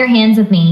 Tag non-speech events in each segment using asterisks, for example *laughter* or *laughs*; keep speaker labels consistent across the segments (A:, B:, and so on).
A: your hands with me.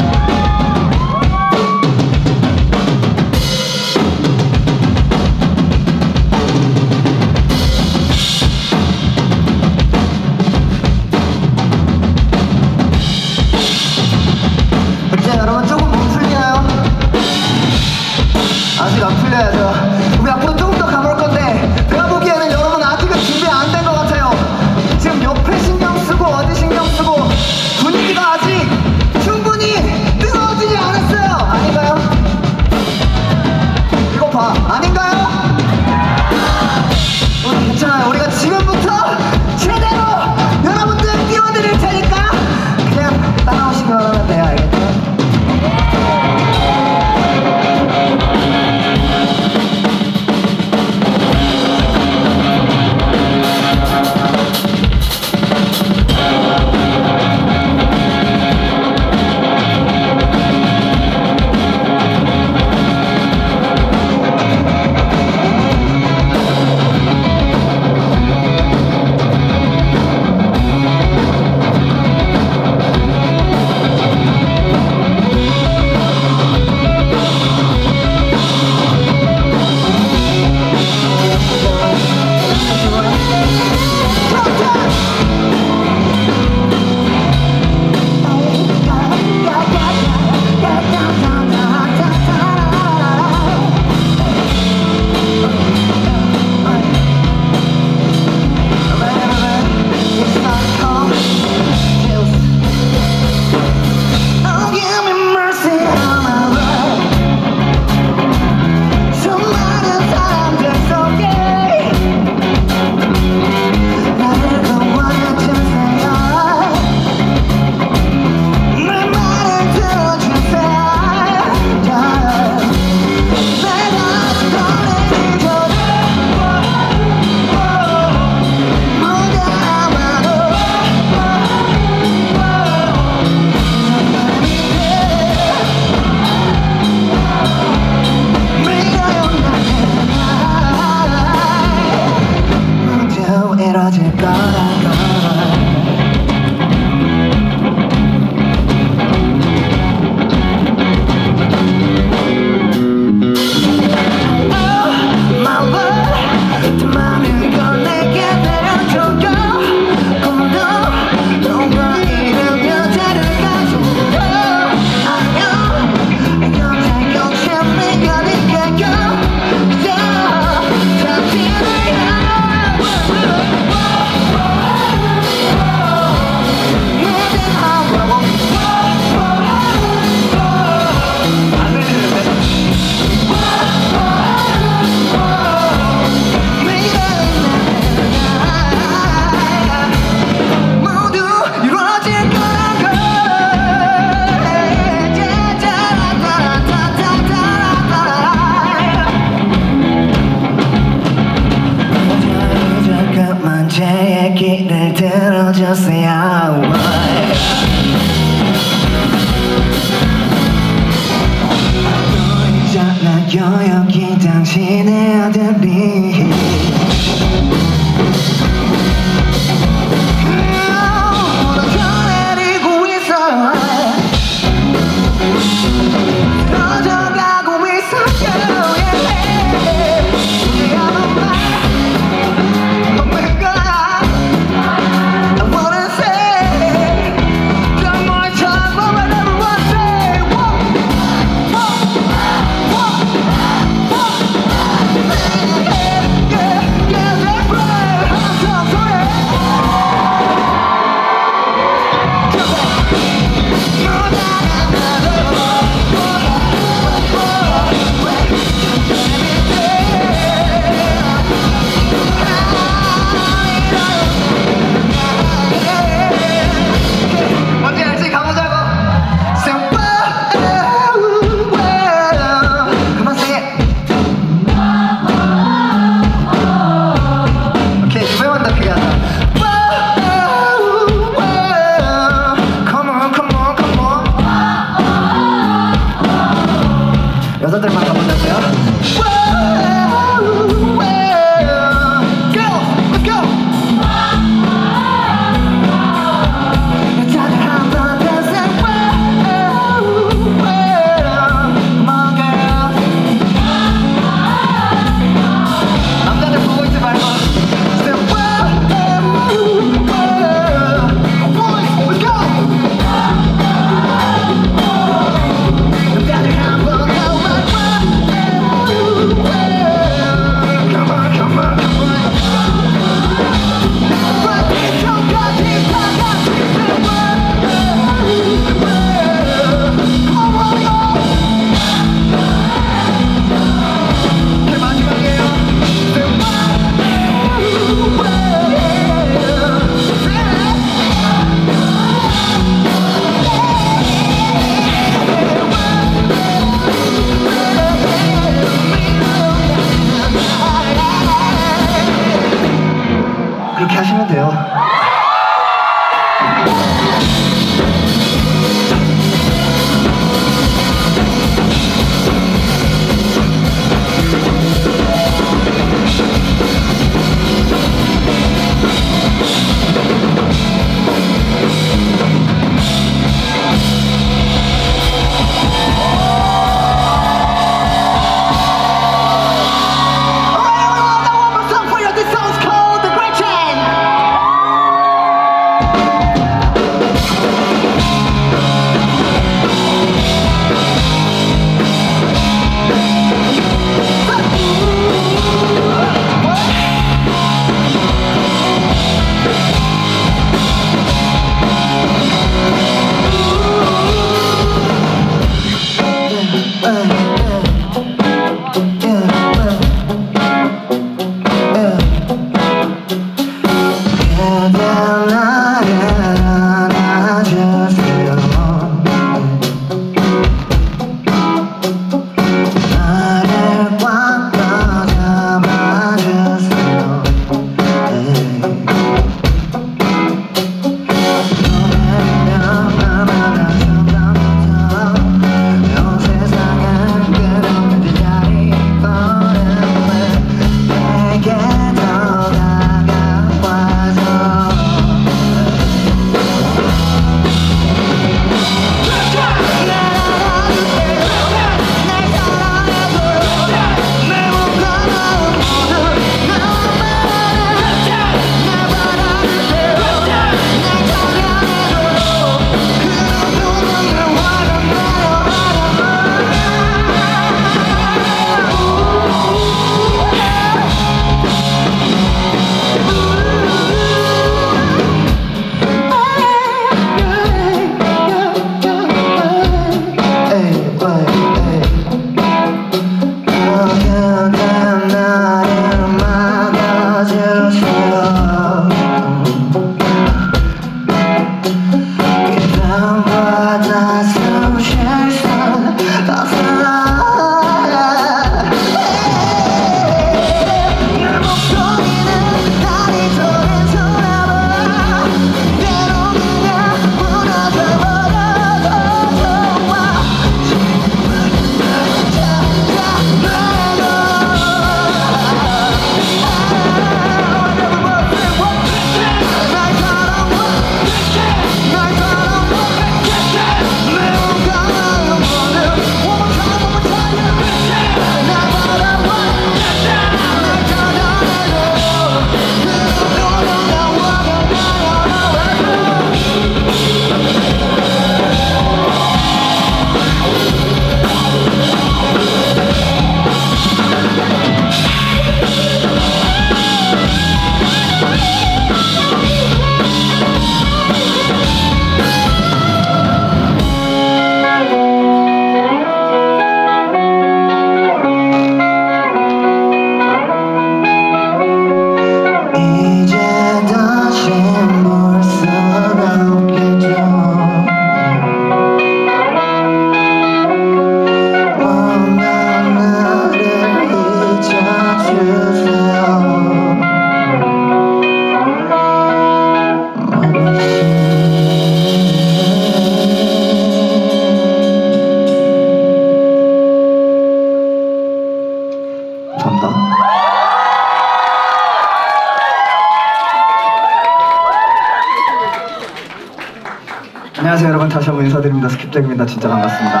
A: 진짜
B: 반갑습니다.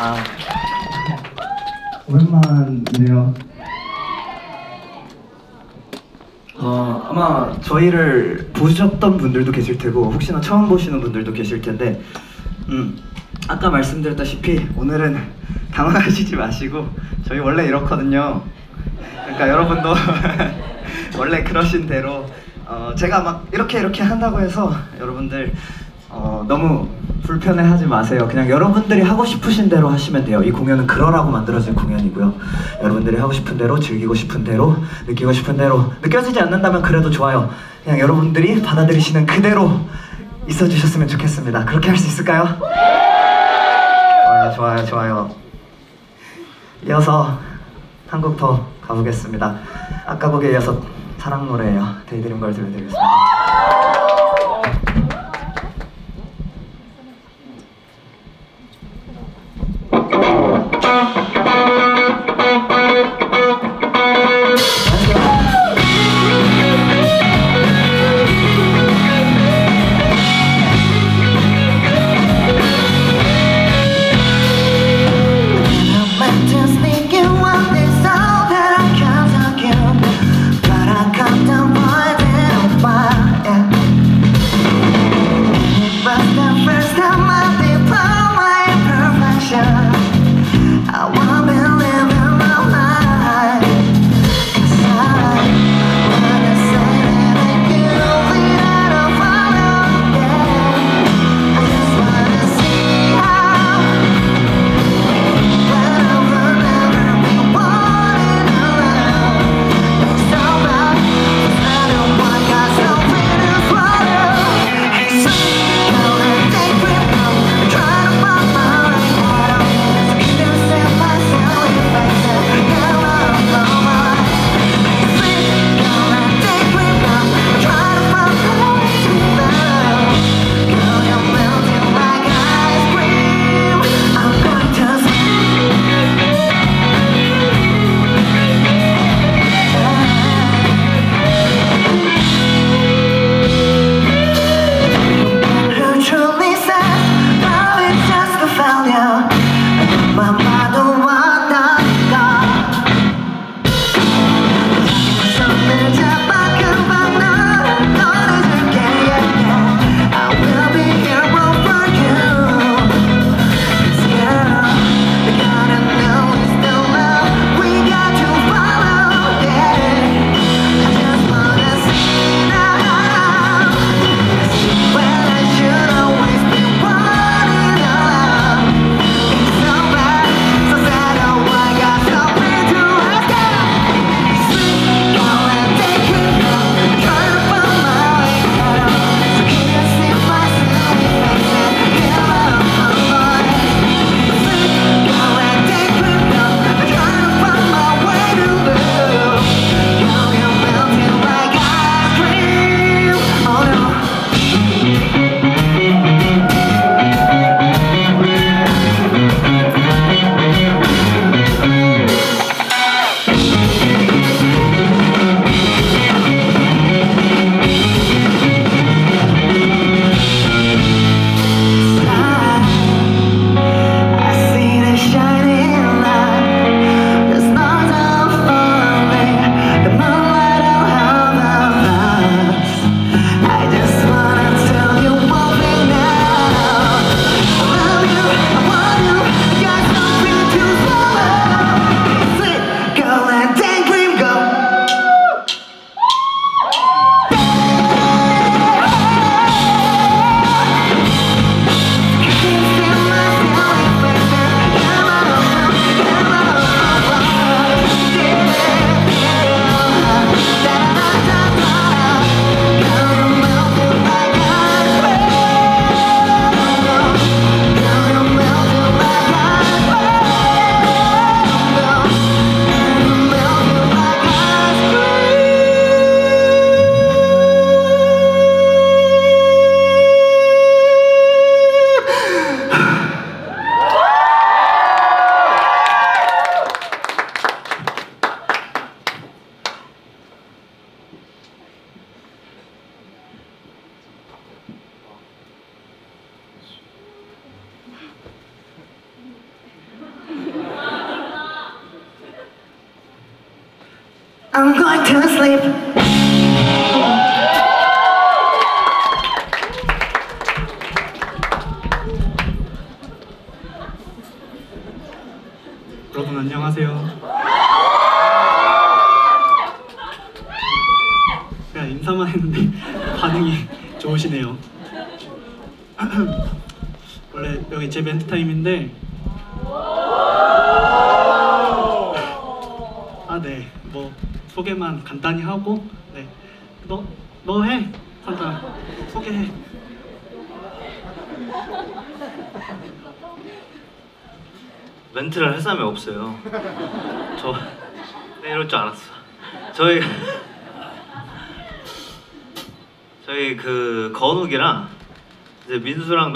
B: 아, 오랜만이네요. 어, 아마 저희를 보셨던 분들도 계실 테고 혹시나 처음 보시는 분들도 계실 텐데 음, 아까 말씀드렸다시피 오늘은 당황하시지 마시고 저희 원래 이렇거든요. 그러니까 여러분도 *laughs* 원래 그러신 대로 어, 제가 막 이렇게 이렇게 한다고 해서 여러분들 어, 너무 불편해하지 마세요. 그냥 여러분들이 하고 싶으신 대로 하시면 돼요. 이 공연은 그러라고 만들어진 공연이고요. 여러분들이 하고 싶은 대로 즐기고 싶은 대로 느끼고 싶은 대로 느껴지지 않는다면 그래도 좋아요. 그냥 여러분들이 받아들이시는 그대로 있어주셨으면 좋겠습니다. 그렇게 할 수 있을까요? 좋아요, 좋아요, 좋아요. 이어서 한 곡 더 가보겠습니다. 아까 곡에 이어서 사랑 노래예요. 데이드림 걸 들려드리겠습니다.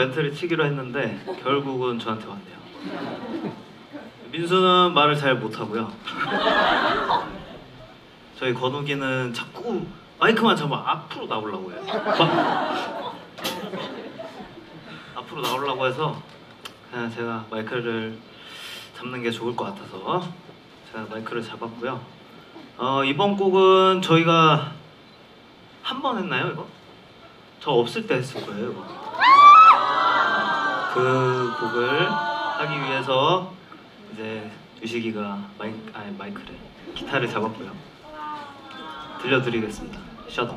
C: 멘트를 치기로 했는데 결국은 저한테 왔네요. 민수는 말을 잘 못하고요. 저희 건욱이는 자꾸 마이크만 잡으면 앞으로 나오려고 해요. 막 앞으로 나오려고 해서 그냥 제가 마이크를 잡는 게 좋을 것 같아서 제가 마이크를 잡았고요. 어, 이번 곡은 저희가 한 번 했나요 이거? 저 없을 때 했을 거예요 이거. 그 곡을 하기 위해서 이제 유식이가 마이 아니 마이크를 기타를 잡았고요. 들려드리겠습니다. Shudder.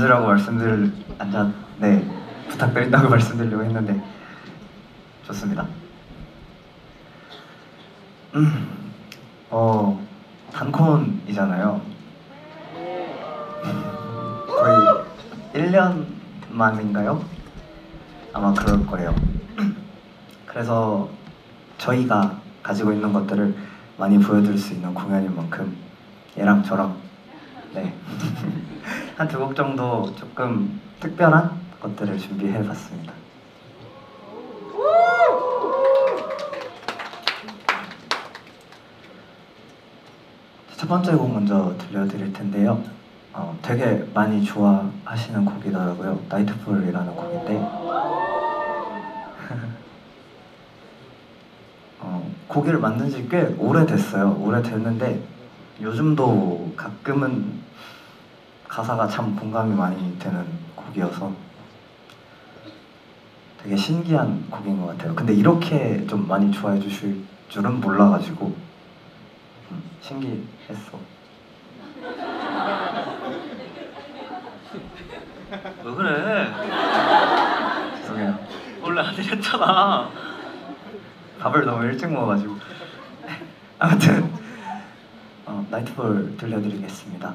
A: 앉으라고 말씀드릴 특별한 것들을 준비해 봤습니다. 첫 번째 곡 먼저 들려드릴 텐데요. 어, 되게 많이 좋아하시는 곡이더라고요. 나이트풀이라는 곡인데 *laughs* 어, 곡을 만든 지 꽤 오래됐어요. 오래됐는데 요즘도 가끔은 가사가 참 공감이 많이 되는 곡이어서 되게 신기한 곡인 것 같아요. 근데 이렇게 좀 많이 좋아해 주실 줄은 몰라가지고 음, 신기했어. *laughs*
C: 왜 그래?
A: 죄송해요.
C: 원래 안 이랬잖아.
A: 밥을 너무 일찍 먹어가지고 아무튼 어, 나이트볼 들려드리겠습니다.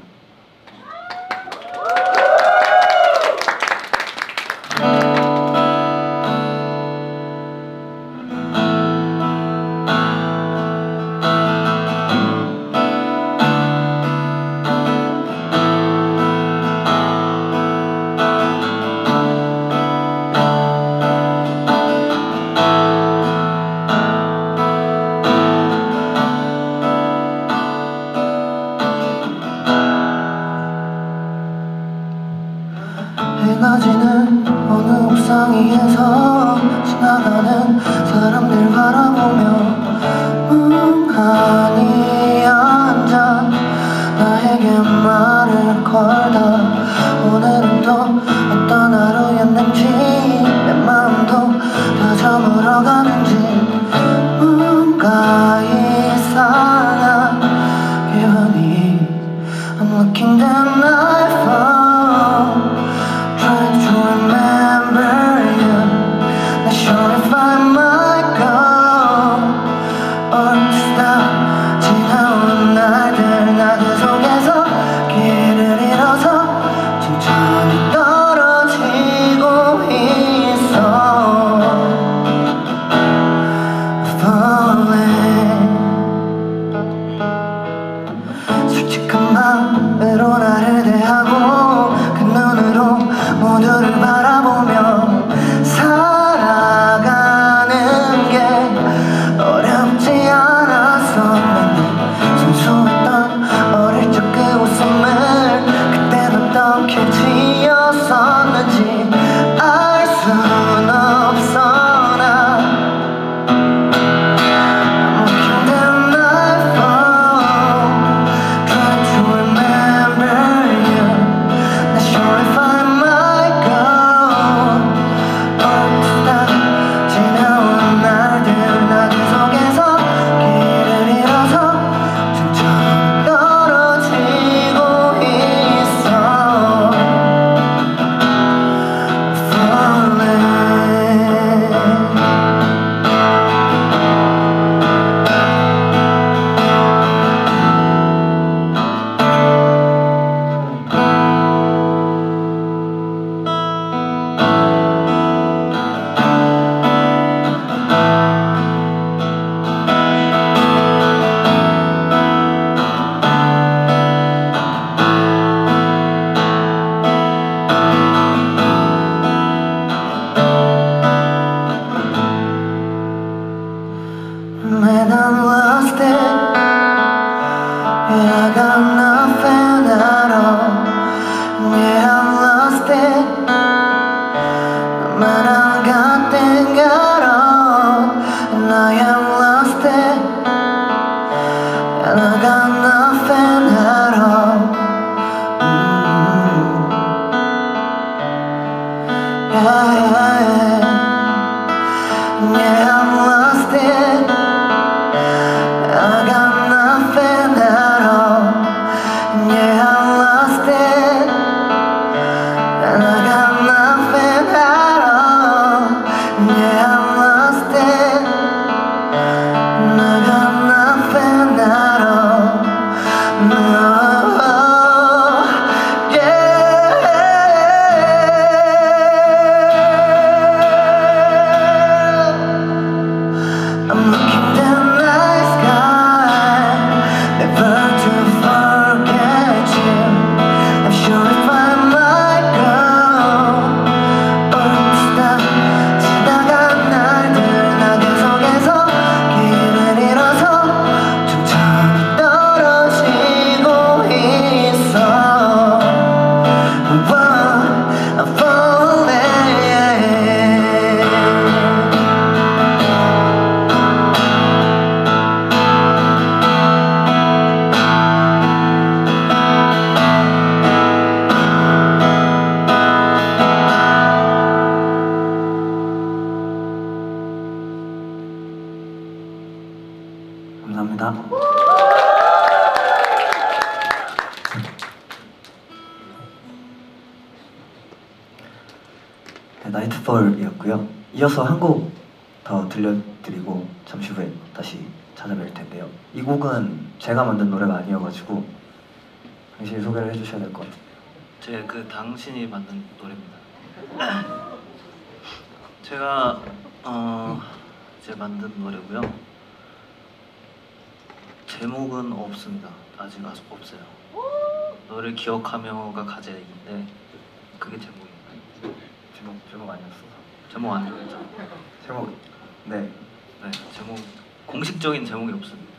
C: 공식적인 제목이 없습니다.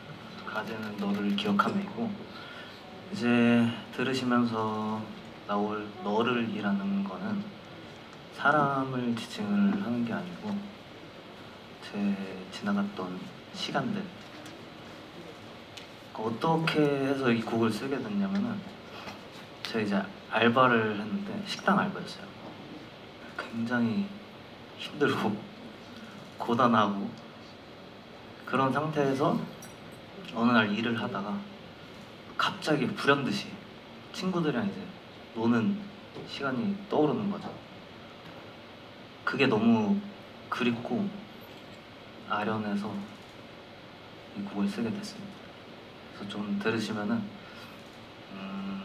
C: 가제는 너를 기억함이고 이제 들으시면서 나올 너를이라는 거는 사람을 지칭을 하는 게 아니고 제 지나갔던 시간들 어떻게 해서 이 곡을 쓰게 됐냐면은 제가 이제 알바를 했는데 식당 알바였어요. 굉장히 힘들고 고단하고 그런 상태에서 어느 날 일을 하다가 갑자기 불현듯이 친구들이랑 이제 노는 시간이 떠오르는 거죠. 그게 너무 그립고 아련해서 이 곡을 쓰게 됐습니다. 그래서 좀 들으시면은 음,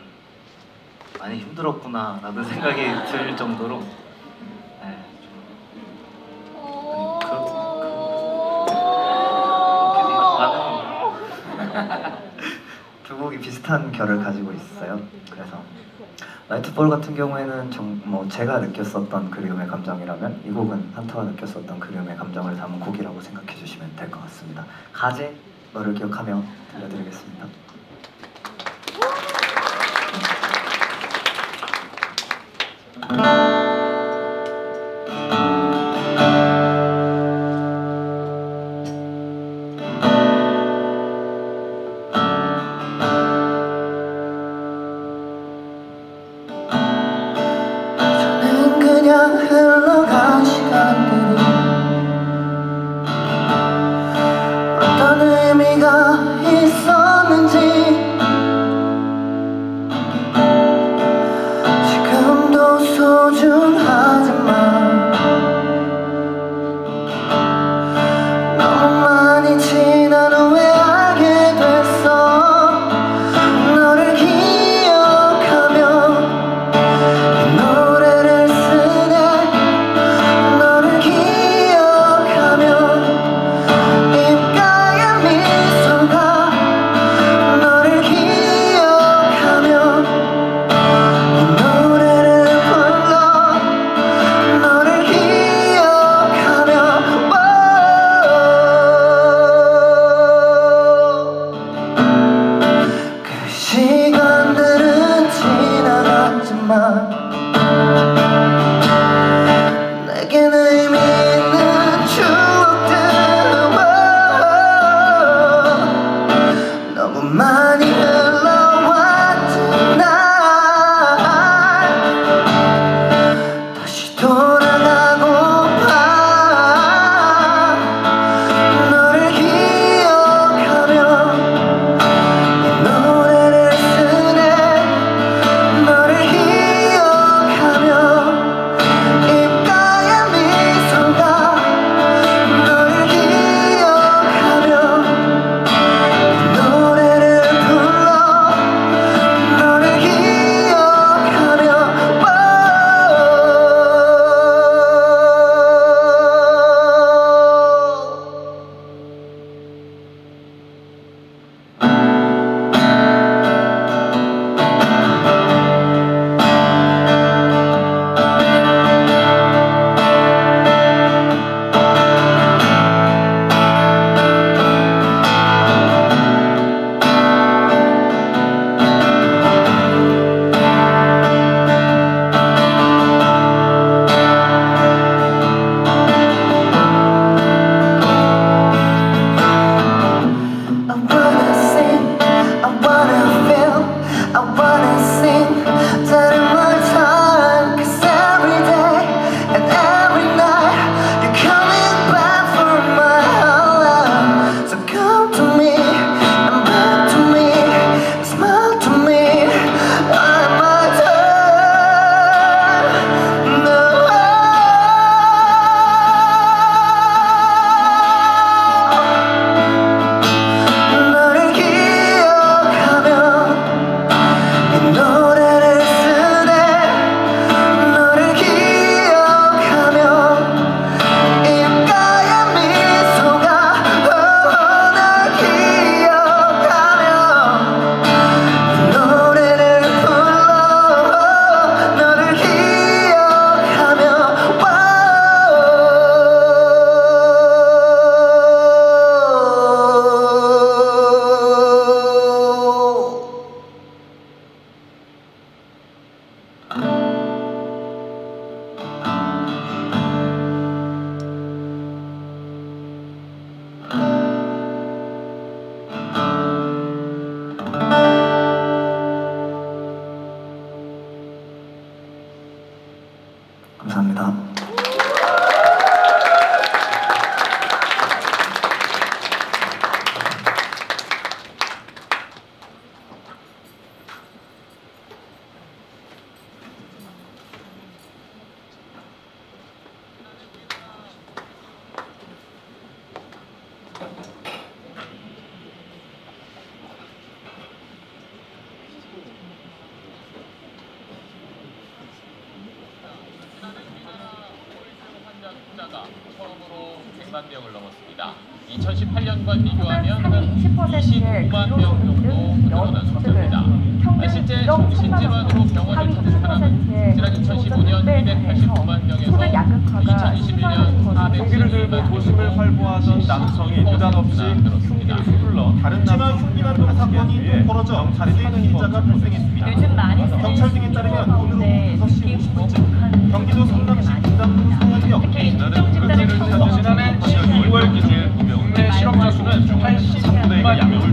C: 많이 힘들었구나라는 *laughs* 생각이 들 정도로 네, 좀
B: 두 곡이 비슷한 결을 가지고 있어요. 그래서 나이트볼 같은 경우에는 정, 뭐 제가 느꼈었던 그리움의 감정이라면 이 곡은 한타가 느꼈었던 그리움의 감정을 담은 곡이라고 생각해 주시면 될 것 같습니다. 가제 너를 기억하며 들려드리겠습니다.
A: 저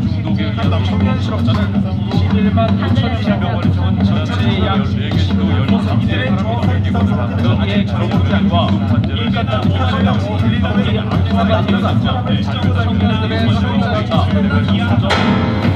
D: 중독의현당 청년실업자는 21만 5천여 명을 전 전체의 약 14개의 사람이 넘기고 그에 경험이 아니와 일간당 5천여 명이 경기 악화가 일어났죠. 청년들의 성장과 이하정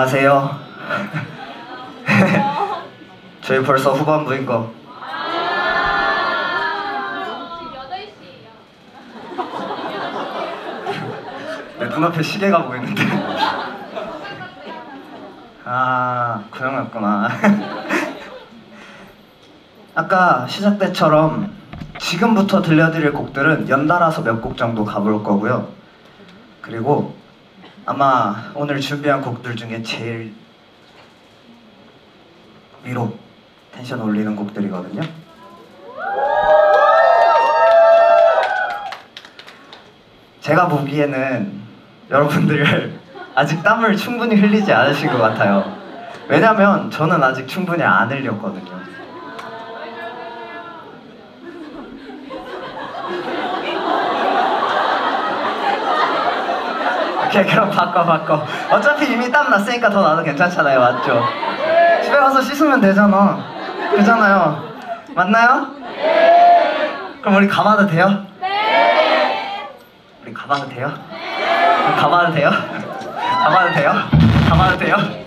B: 아세요? *laughs* 저희 벌써 후반부인 거. 내 눈앞에 시계가 보이는데. 아, 그 형이었구나. *laughs* 아까 시작 때처럼 지금부터 들려드릴 곡들은 연달아서 몇 곡 정도 가볼 거고요. 그리고 아마 오늘 준비한 곡들 중에 제일 위로 텐션 올리는 곡들이거든요. 제가 보기에는 여러분들 *laughs* 아직 땀을 충분히 흘리지 않으신 것 같아요. 왜냐면 저는 아직 충분히 안 흘렸거든요. 오케이 그럼 바꿔 바꿔 어차피 이미 땀 났으니까 더 나도 괜찮잖아요 맞죠? 집에 가서 씻으면 되잖아 그잖아요 맞나요? 그럼 우리 가봐도 돼요? 우리 가봐도 돼요? 가봐도 돼요? 가봐도 돼요? 가봐도
A: 돼요?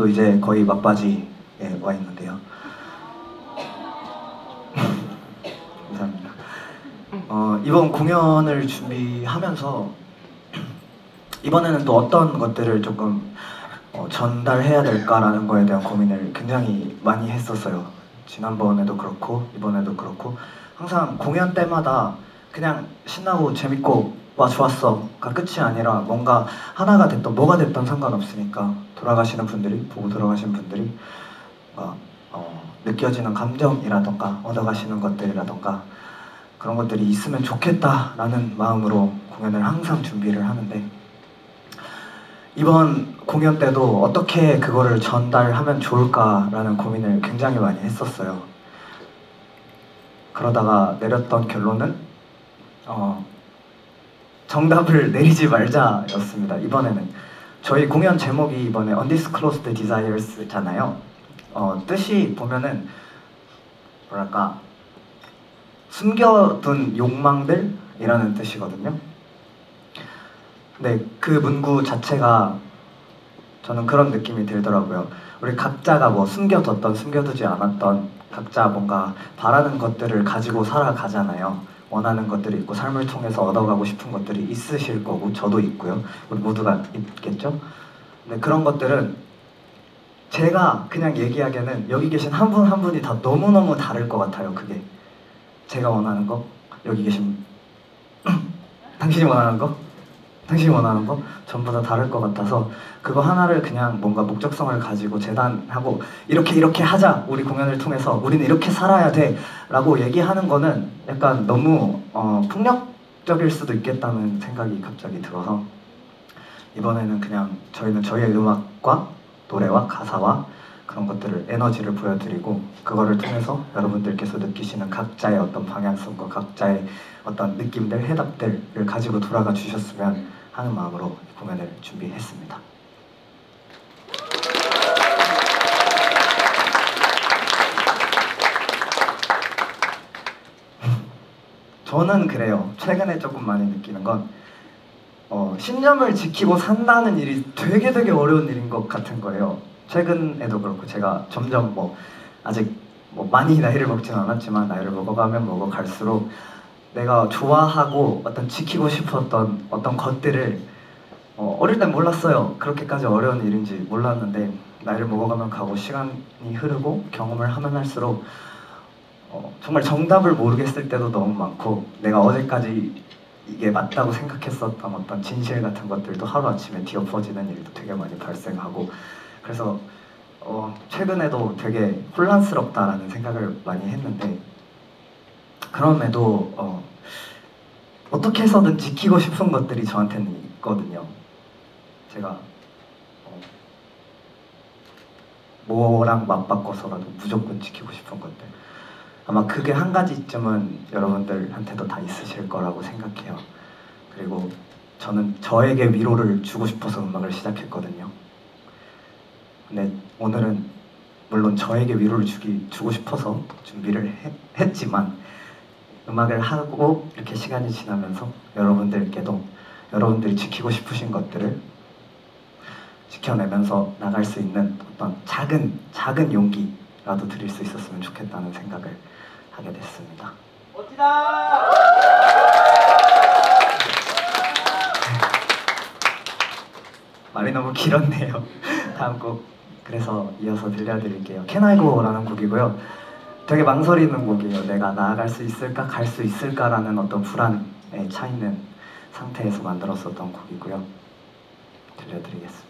B: 공연도 이제 거의 막바지에 와 있는데요. 감사합니다. 어, 이번 공연을 준비하면서 이번에는 또 어떤 것들을 조금 어, 전달해야 될까라는 거에 대한 고민을 굉장히 많이 했었어요. 지난번에도 그렇고 이번에도 그렇고 항상 공연 때마다 그냥 신나고 재밌고 와 좋았어 가 끝이 아니라 뭔가 하나가 됐던 뭐가 됐던 상관없으니까 돌아가시는 분들이 보고 돌아가신 분들이 어, 어, 느껴지는 감정이라던가 얻어가시는 것들이라던가 그런 것들이 있으면 좋겠다라는 마음으로 공연을 항상 준비를 하는데 이번 공연 때도 어떻게 그거를 전달하면 좋을까라는 고민을 굉장히 많이 했었어요. 그러다가 내렸던 결론은 어, 정답을 *laughs* 내리지 말자였습니다. 이번에는 저희 공연 제목이 이번에 Undisclosed Desires잖아요. 어, 뜻이 보면은 뭐랄까 숨겨둔 욕망들이라는 뜻이거든요. 네, 그 문구 자체가 저는 그런 느낌이 들더라고요. 우리 각자가 뭐 숨겨뒀던, 숨겨두지 않았던 각자 뭔가 바라는 것들을 가지고 살아가잖아요. 원하는 것들이 있고 삶을 통해서 얻어가고 싶은 것들이 있으실 거고 저도 있고요. 우리 모두가 있겠죠. 근데 그런 것들은 제가 그냥 얘기하기에는 여기 계신 한 분한 분이 다 너무너무 다를 것 같아요. 그게 제가 원하는 거, 여기 계신 *clears throat* 당신이 원하는 거, 당신이 원하는 거? 전부 다 다를 것 같아서 그거 하나를 그냥 뭔가 목적성을 가지고 재단하고 이렇게 이렇게 하자. 우리 공연을 통해서 우리는 이렇게 살아야 돼라고 얘기하는 거는 약간 너무 어, 폭력적일 수도 있겠다는 생각이 갑자기 들어서 이번에는 그냥 저희는 저희의 음악과 노래와 가사와 그런 것들을 에너지를 보여드리고 그거를 통해서 여러분들께서 느끼시는 각자의 어떤 방향성과 각자의 어떤 느낌들, 해답들을 가지고 돌아가 주셨으면 하는 마음으로 이 공연을 준비했습니다. 저는 그래요. 최근에 조금 많이 느끼는 건 어, 신념을 지키고 산다는 일이 되게 되게 어려운 일인 것 같은 거예요. 최근에도 그렇고 제가 점점 뭐 아직 뭐 많이 나이를 먹진 않았지만 나이를 먹어가면 먹어갈수록 내가 좋아하고 어떤 지키고 싶었던 어떤 것들을 어, 어릴 땐 몰랐어요. 그렇게까지 어려운 일인지 몰랐는데 나이를 먹어가면 가고 시간이 흐르고 경험을 하면 할수록 어, 정말 정답을 모르겠을 때도 너무 많고 내가 어제까지 이게 맞다고 생각했었던 어떤 진실 같은 것들도 하루아침에 뒤엎어지는 일도 되게 많이 발생하고 그래서 어, 최근에도 되게 혼란스럽다라는 생각을 많이 했는데 그럼에도 어, 어떻게 해서든 지키고 싶은 것들이 저한테는 있거든요. 제가 어, 뭐랑 맞바꿔서라도 무조건 지키고 싶은 것들. 아마 그게 한 가지쯤은 여러분들한테도 다 있으실 거라고 생각해요. 그리고 저는 저에게 위로를 주고 싶어서 음악을 시작했거든요. 근데 오늘은 물론 저에게 위로를 주기 주고 싶어서 준비를 해, 했지만 음악을 하고 이렇게 시간이 지나면서 여러분들께도 여러분들이 지키고 싶으신 것들을 지켜내면서 나갈 수 있는 어떤 작은 작은 용기라도 드릴 수 있었으면 좋겠다는 생각을 하게 됐습니다. 말이 너무 길었네요. 다음 곡 그래서 이어서 들려드릴게요. Can I Go라는 곡이고요. 되게 망설이는 곡이에요. 내가 나아갈 수 있을까, 갈 수 있을까라는 어떤 불안에 차 있는 상태에서 만들었었던 곡이고요. 들려드리겠습니다.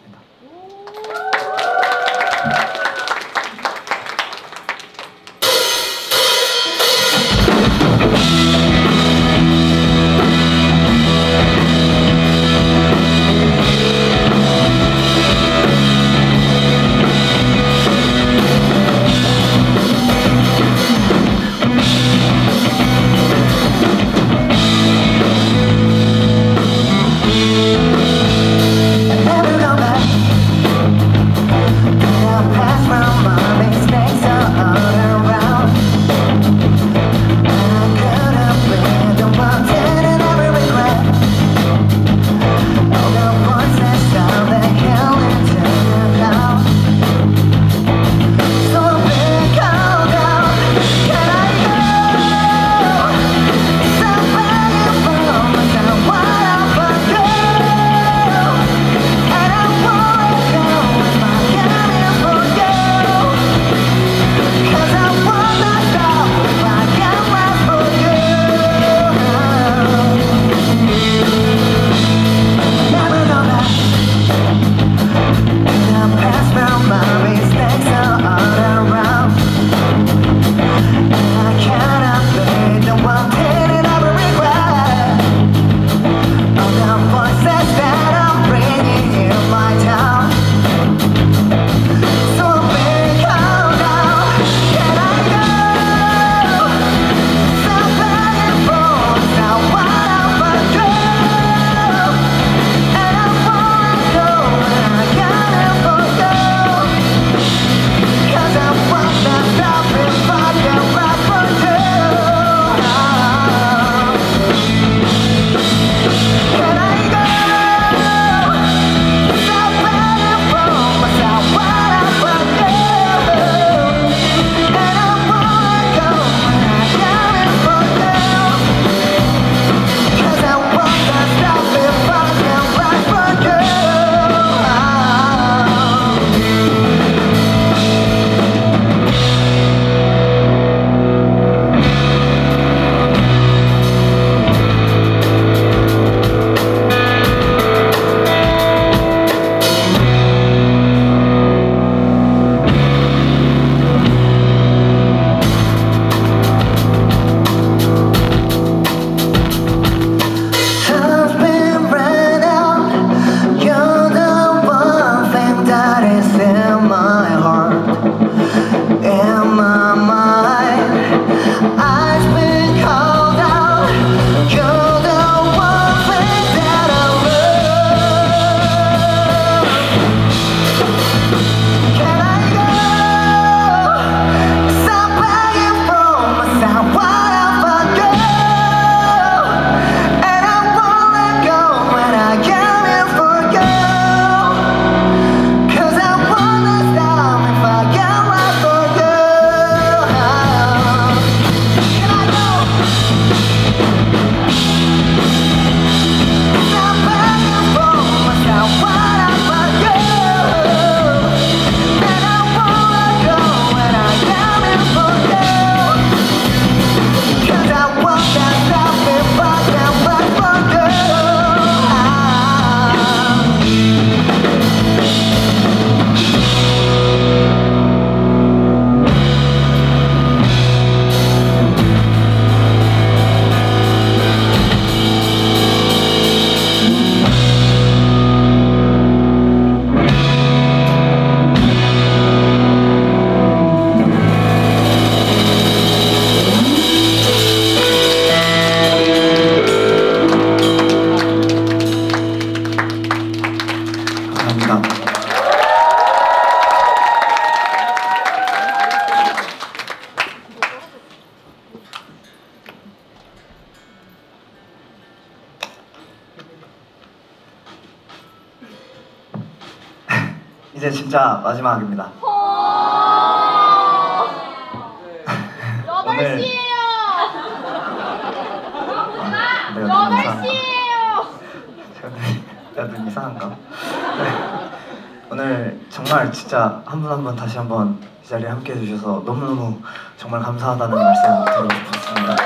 B: 정말 감사하다는 말씀 드리고 싶었습니다.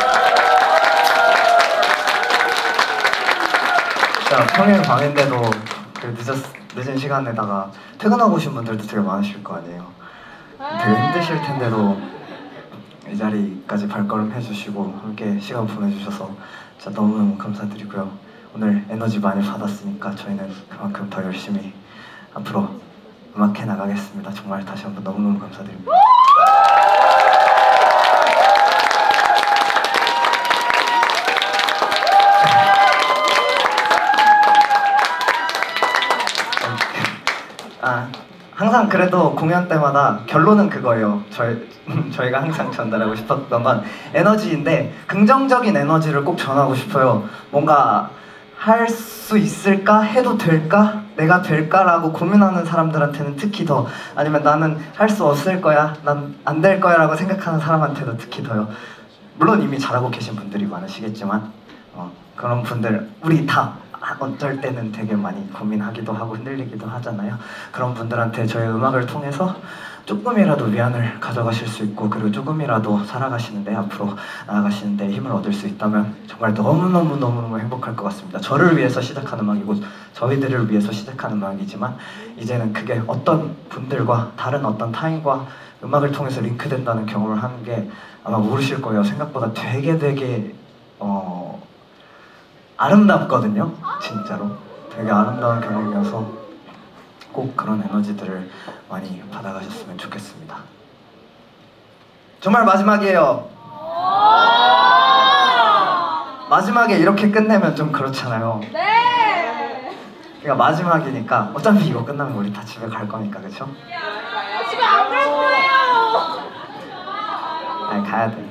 B: 진짜 평일 방인데도 그 늦었, 늦은 시간에다가 퇴근하고 오신 분들도 되게 많으실 거 아니에요. 되게 힘드실 텐데도 이 자리까지 발걸음 해주시고 함께 시간 보내주셔서 진짜 너무너무 감사드리고요. 오늘 에너지 많이 받았으니까 저희는 그만큼 더 열심히 앞으로 음악해 나가겠습니다. 정말 다시 한번 너무너무 감사드립니다. 항상 그래도 공연 때마다 결론은 그거예요. 저희 *laughs* 저희가 항상 전달하고 싶었던 건 에너지인데 긍정적인 에너지를 꼭 전하고 싶어요. 뭔가 할 수 있을까 해도 될까 내가 될까라고 고민하는 사람들한테는 특히 더 아니면 나는 할 수 없을 거야 난 안 될 거야라고 생각하는 사람한테도 특히 더요. 물론 이미 잘하고 계신 분들이 많으시겠지만 어, 그런 분들 우리 다 어쩔 때는 되게 많이 고민하기도 하고 흔들리기도 하잖아요. 그런 분들한테 저희 음악을 통해서 조금이라도 위안을 가져가실 수 있고 그리고 조금이라도 살아가시는데 앞으로 나아가시는데 힘을 얻을 수 있다면 정말 너무너무 너무너무 행복할 것 같습니다. 저를 위해서 시작한 음악이고 저희들을 위해서 시작한 음악이지만 이제는 그게 어떤 분들과 다른 어떤 타인과 음악을 통해서 링크된다는 경험을 하는 게 아마 모르실 거예요. 생각보다 되게 되게 어 아름답거든요. 진짜로 되게 아름다운 경험이어서 꼭 그런 에너지들을 많이 받아가셨으면 좋겠습니다. 정말 마지막이에요. 마지막에 이렇게 끝내면 좀 그렇잖아요. 네. 그러니까 마지막이니까 어차피 이거 끝나면 우리 다 집에 갈 거니까 그렇죠?
D: 집에 안 갈 거예요.
B: 아니 가야 돼.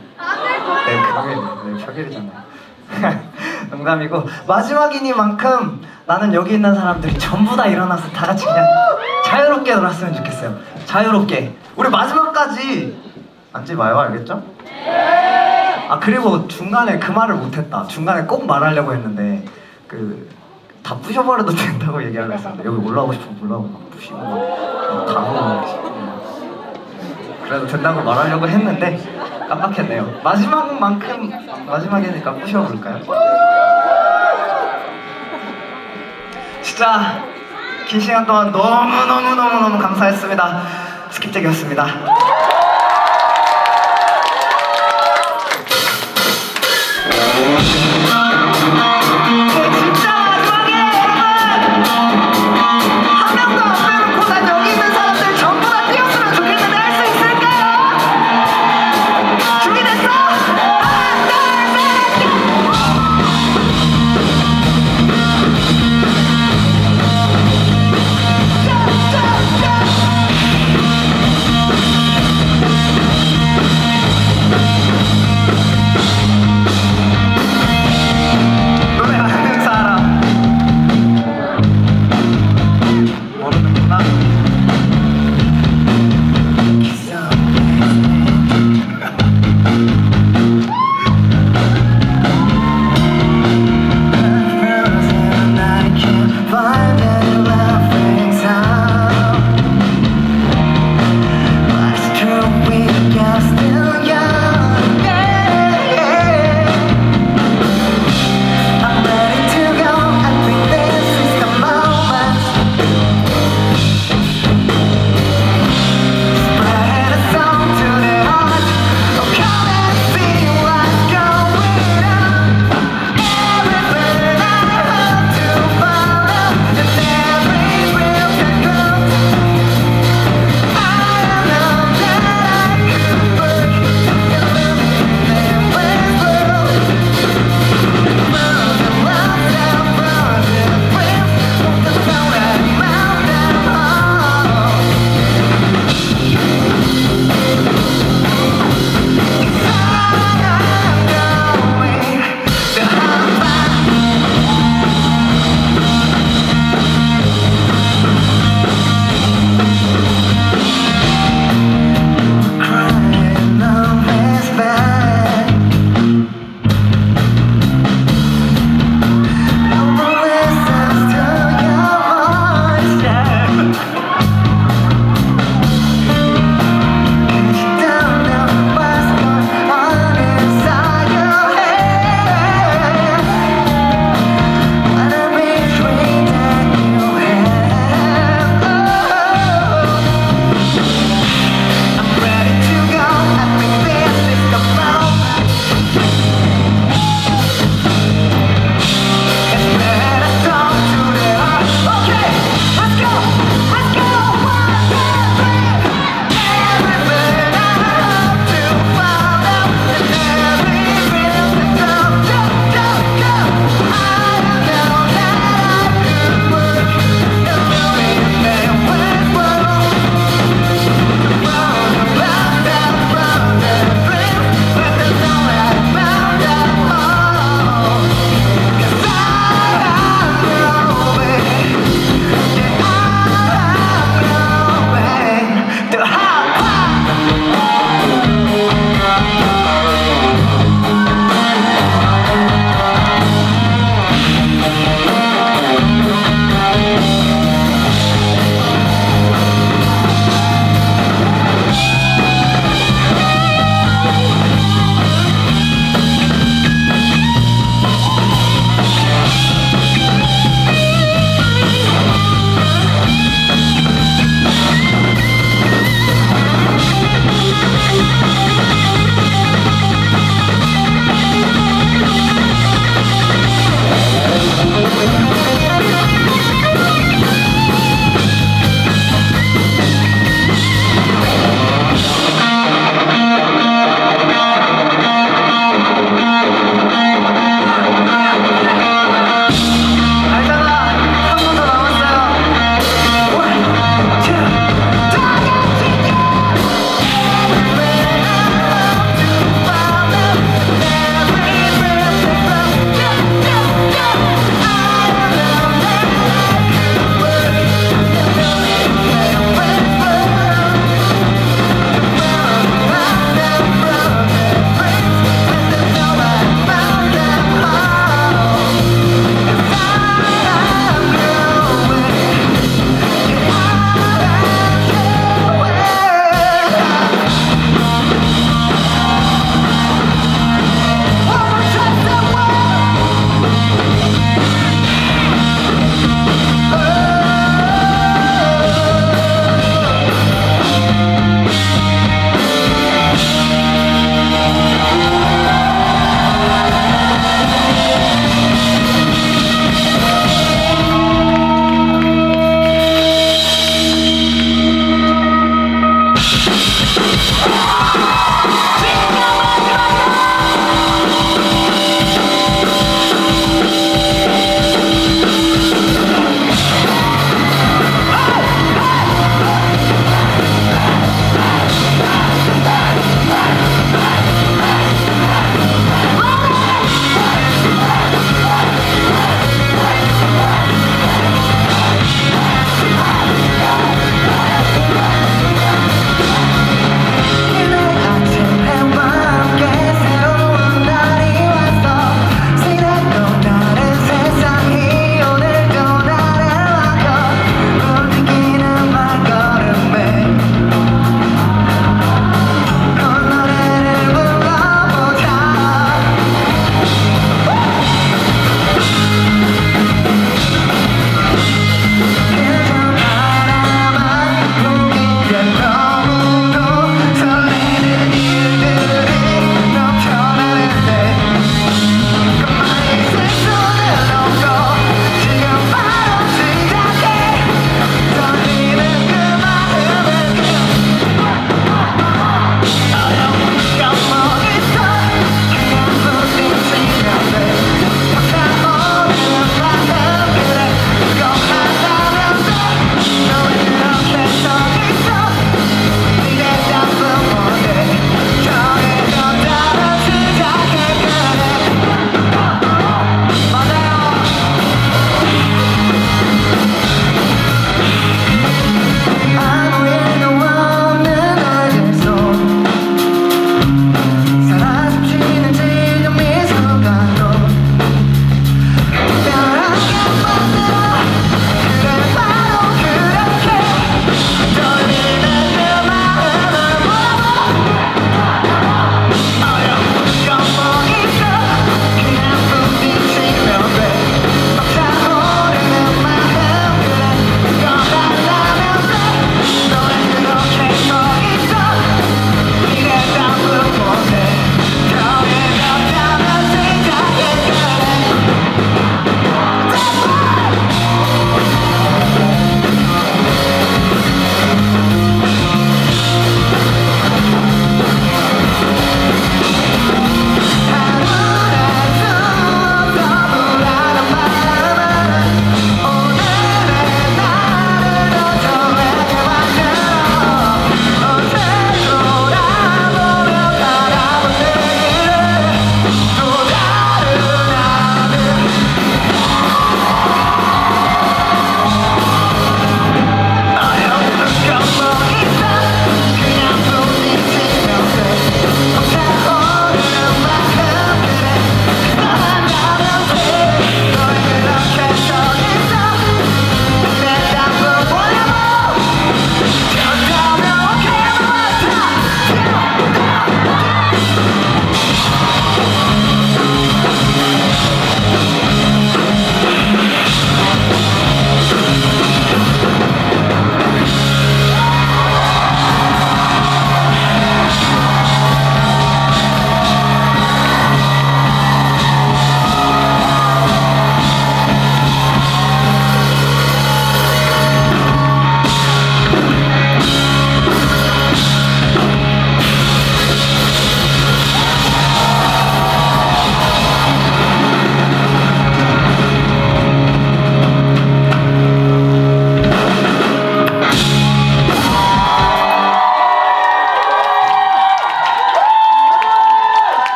B: 내일 금요일, 내일 평일이잖아요. *laughs* 농담이고 마지막이니만큼 나는 여기 있는 사람들이 전부 다 일어나서 다 같이 그냥 자유롭게 놀았으면 좋겠어요. 자유롭게. 우리 마지막까지 앉지 마요, 알겠죠? 아 그리고 중간에 그 말을 못했다. 중간에 꼭 말하려고 했는데 그 다 부셔버려도 된다고 얘기하려고 했었는데 여기 올라오고 싶으면 올라오고 막 부시고 막. 그래도 된다고 말하려고 했는데 깜빡했네요. 마지막만큼 마지막이니까 부셔볼까요? 진짜 긴 시간 동안 너무 너무 너무 너무 감사했습니다. 스킵잭이었습니다.